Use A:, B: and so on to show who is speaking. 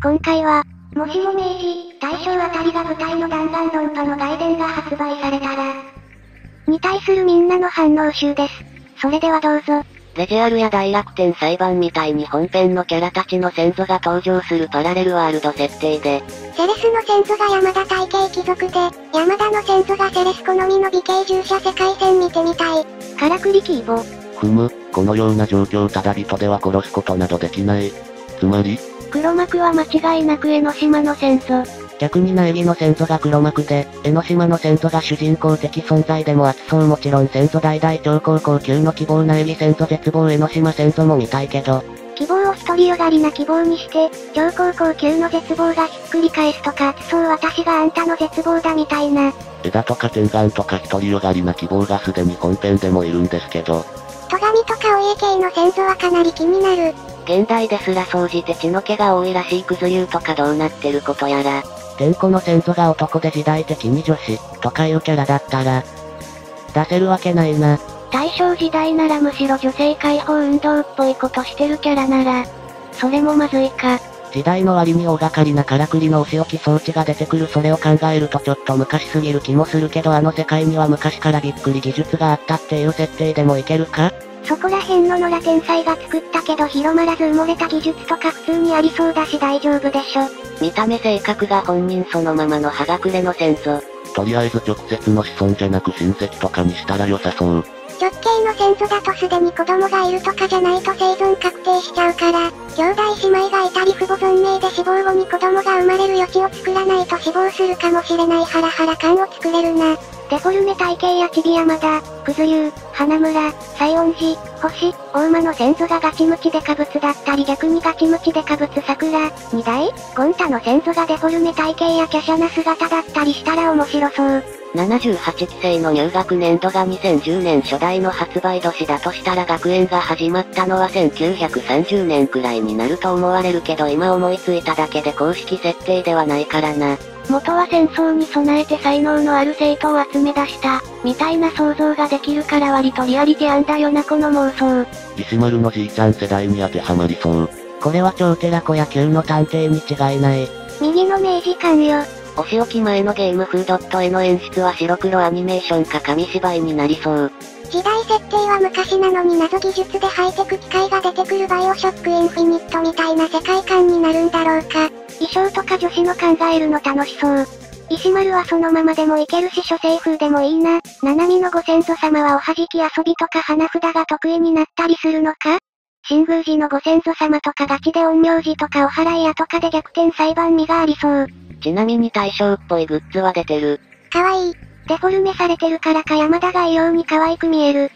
A: 今回は、もしも明治、大正あたりが舞台の弾丸論破の外伝が発売されたら、に対するみんなの反応集です。それではどうぞ。
B: レジュアルや大楽天裁判みたいに本編のキャラたちの先祖が登場するパラレルワールド設定で、
A: セレスの先祖が山田体系貴族で、山田の先祖がセレス好みの美形従者世界線見てみたい。からくりキーボ。
C: ふむ、このような状況ただ人では殺すことなどできない。つまり、
A: 黒幕は間違いなく江ノ島の先祖。
C: 逆に苗木の先祖が黒幕で、江ノ島の先祖が主人公的存在でもあつそうもちろん先祖代々超高校級の希望苗木先祖絶望江ノ島先祖も見たいけど、
A: 希望を独りよがりな希望にして、超高校級の絶望がひっくり返すとかそう私があんたの絶望だみたいな。
C: 枝とか天眼とか独りよがりな希望がすでに本編でもいるんですけど、
A: 戸上とかお家系の先祖はかなり気になる。
B: 現代ですら総じて血の気が多いらしいクズ流とかどうなってることやら、
C: 天子の先祖が男で時代的に女子、とかいうキャラだったら、出せるわけないな。
A: 大正時代ならむしろ女性解放運動っぽいことしてるキャラなら、それもまずいか。
C: 時代の割に大掛かりなからくりのお仕置き装置が出てくるそれを考えるとちょっと昔すぎる気もするけどあの世界には昔からびっくり技術があったっていう設定でもいけるか？
A: そこら辺の野良天才が作ったけど広まらず埋もれた技術とか普通にありそうだし大丈夫でしょ。
B: 見た目性格が本人そのままの葉隠れの先祖。
C: とりあえず直接の子孫じゃなく親戚とかにしたら良さそう。
A: 直系の先祖だとすでに子供がいるとかじゃないと生存確定しちゃうから、兄弟姉妹がいたり父母存命で死亡後に子供が生まれる余地を作らないと死亡するかもしれないハラハラ感を作れるな。デフォルメ体型やちび山田、クズユー、花村、西園寺、星、大馬の先祖がガチムチデカブツだったり逆にガチムチデカブツ桜、二代、ゴンタの先祖がデフォルメ体型や華奢な姿だったりしたら面白そう。
B: 78期生の入学年度が2010年初代の発売年だとしたら学園が始まったのは1930年くらいになると思われるけど今思いついただけで公式設定ではないからな。
A: 元は戦争に備えて才能のある生徒を集め出した、みたいな想像ができるから割とリアリティあんだよなこの妄想。
C: 石丸のじいちゃん世代に当てはまりそう。これは超寺子野球の探偵に違いない。
A: 右の明治館よ。
B: お仕置き前のゲームフードットへの演出は白黒アニメーションか紙芝居になりそう。
A: 時代設定は昔なのに謎技術でハイテク機械が出てくるバイオショックインフィニットみたいな世界観になるんだろうか。衣装とか女子の考えるの楽しそう。石丸はそのままでもいけるし諸生風でもいいな。七海のご先祖様はおはじき遊びとか花札が得意になったりするのか？新宮寺のご先祖様とかガチで陰陽師とかお祓い屋とかで逆転裁判味がありそう。
B: ちなみに大正っぽいグッズは出てる。
A: かわいい。デフォルメされてるからか山田が異様に可愛く見える。